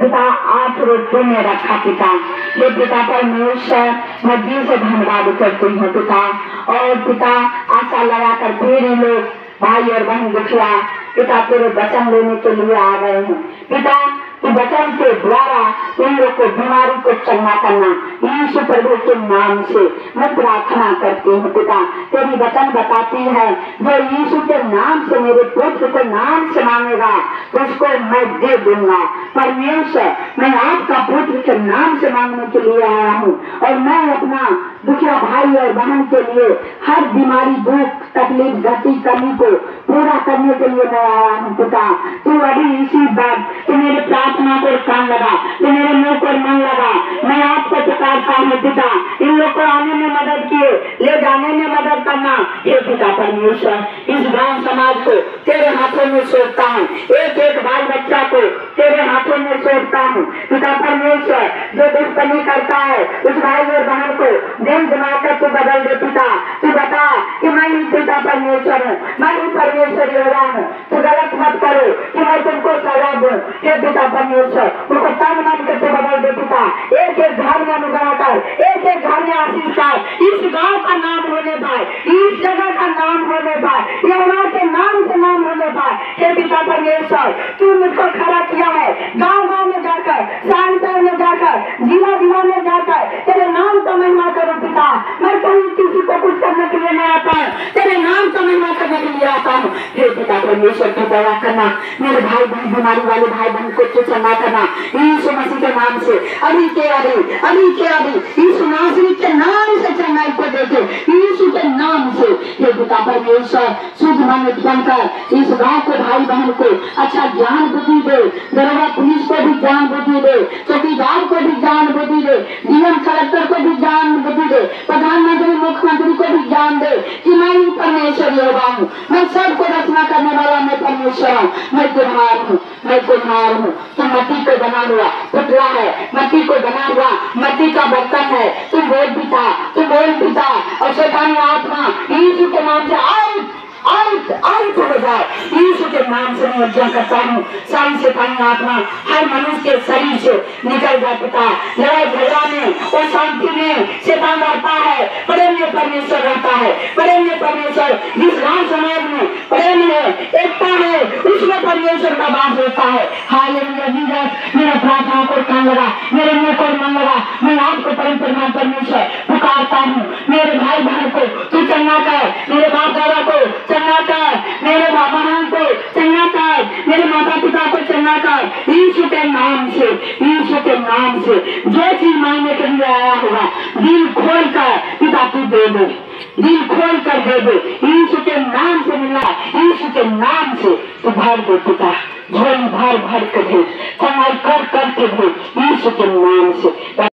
पिता आप रोटी रखा पिता। ये पिता परमेश्वर मैं दिल से धन्यवाद करती हूँ पिता। और पिता, आशा लगाकर फिर लोग भाई और बहन दुखिया, पिता तेरे वचन लेने के लिए आ गए हैं। पिता, तू वचन के द्वारा इन लोग को, बीमारी को चंगा करना, यीशु प्रभु के नाम से मैं प्रार्थना करती हूँ, पिता, तेरी वचन बताती है, जो यीशु के नाम से, मेरे पुत्र के नाम से मांगेगा, उसको मैं दे दूँगा। परमेश्वर, मैं आपका पुत्र के नाम से मांगने के लिए आया हूँ, और मैं अपना दुखिया भाई और बहन के लिए हर बीमारी दुख तकलीफ़ गति कमी को पूरा करने के लिए मैं आया हूँ, पिता। तू अभी इसी बात मेरे प्रार्थना को कान लगा मेरे मुँह पर मन लगा। मैं आपको पुकारता हूँ पिता इन लोग को आने में मदद किए, ले जाने में मदद करना। ये पिता परमेश्वर, इस गाँव समाज को तेरे हाथों में सौंपता हूँ। एक एक बाल बच्चा को तेरे हाथों में सौंपता हूँ। पिता परमेश्वर, जो दुष्कर्मी करता है, उस भाई और बहन को दिन दिमाकर तू बदल दे पिता। तू बता कि मैं ही पिता परमेश्वर हूँ। मैं ही परमेश्वर योगा हूँ। तू गलत मत करो कि मैं तुमको सजा दू। हे पिता परमेश्वर, उनको तन मन के तू बदल दे पिता एक एक घर में अनुग्रह एक एक घर में आशीष कर इस गाँव का नाम होने पाए, इस जगह का नाम होने पाए यमुना के नाम से नाम होने पाए, हे पिता परमेश्वर, तू मुझको खड़ा किया है गाँव गाँव में जाकर शहर शहर में जाकर जिला जिला में जाकर तेरे नाम का महिमा करो पिता कहीं किसी को कुछ करने के लिए नहीं आता हूँ। तेरे नाम का महिमा करने के लिए आता हूँ। हे पिता परमेश्वर को दया करना। मेरे भाई बहन बीमारी वाले भाई बहन को तू चंगा करना। यीशु मसीह के नाम से, अभी के अभी अभी के अभी, यीशु नासरी के नाम से चंगाई को देखे। यीशु के नाम से। हे पिता परमेश्वर, शुद्ध मन उत्पन्न कर इस गाँव के भाई बहन को अच्छा ज्ञान बुद्धि दे। दरोगा पुलिस को भी ज्ञान बुद्धि दे। चौकीदार को भी बुद्धि दे। डीएम कलेक्टर को भी ज्ञान बुद्धि दे। प्रधानमंत्री, मुख्यमंत्री को भी ज्ञान दे कि मैं ही परमेश्वर योगा हूँ। मैं सबको रचना करने वाला मैं परमेश्वर हूँ। मैं कुम्हार हूँ, मैं कुम्हार हूँ। तो मट्टी को बना हुआ, पुतला है, मट्टी को बना हुआ, मट्टी का बर्तन है। तुम बोल पिता तुम बोल पिता, और शैतानी आत्मा यीशु के नाम से आउट हो जाए यीशु के नाम से मैं यज्ञ करता हूँ। सारी शैतानी आत्मा हर मनुष्य के शरीर से निकल जाए पिता लड़ाई झगड़ा में और शांति में शैतान रहता है। प्रेम में परमेश्वर रहता है। प्रेम में परमेश्वर जिस गाँव समाज में प्रेम है, एकता है, उसमें परमेश्वर का वास होता है। हाय जीसस मेरा प्रार्थना को कान लगा, मेरे मुँह को मन लगा। मैं आपको परम परमेश्वर पुकारता हूँ। मेरे भाई बहन को तू चंगा कर, मेरे यीशु के नाम से यीशु के नाम से जो चीज़ मांगने के लिए आया होगा दिल खोल कर पिता तू दे दो। दिल खोल कर दे दो। यीशु के नाम से मिला यीशु के नाम से तो भर दो पिता। झोल भर भर कर दे। कमाई कर करके दे यीशु के नाम से।